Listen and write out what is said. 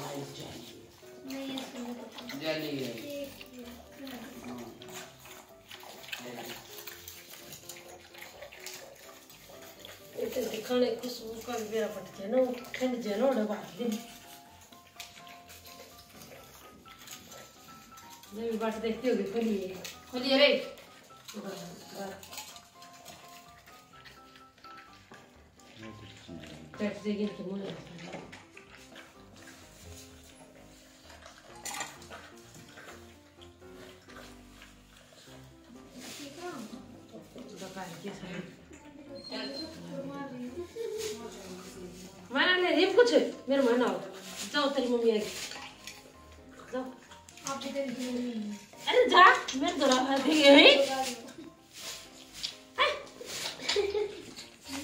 Life चाहिए जली है इतने दिखाने खुशबू का भी मेरा पटके ना ठंड जेनो डबा दे देवी बाट देखती होगी खोलिए खोलिए रे। बैठ जाएगी तो मुझे माना ले रिम कुछ मेरे मन आओ जाओ तेरी मम्मी आगे जाओ आप भी तेरी मम्मी अरे जा मेरे दौरा यही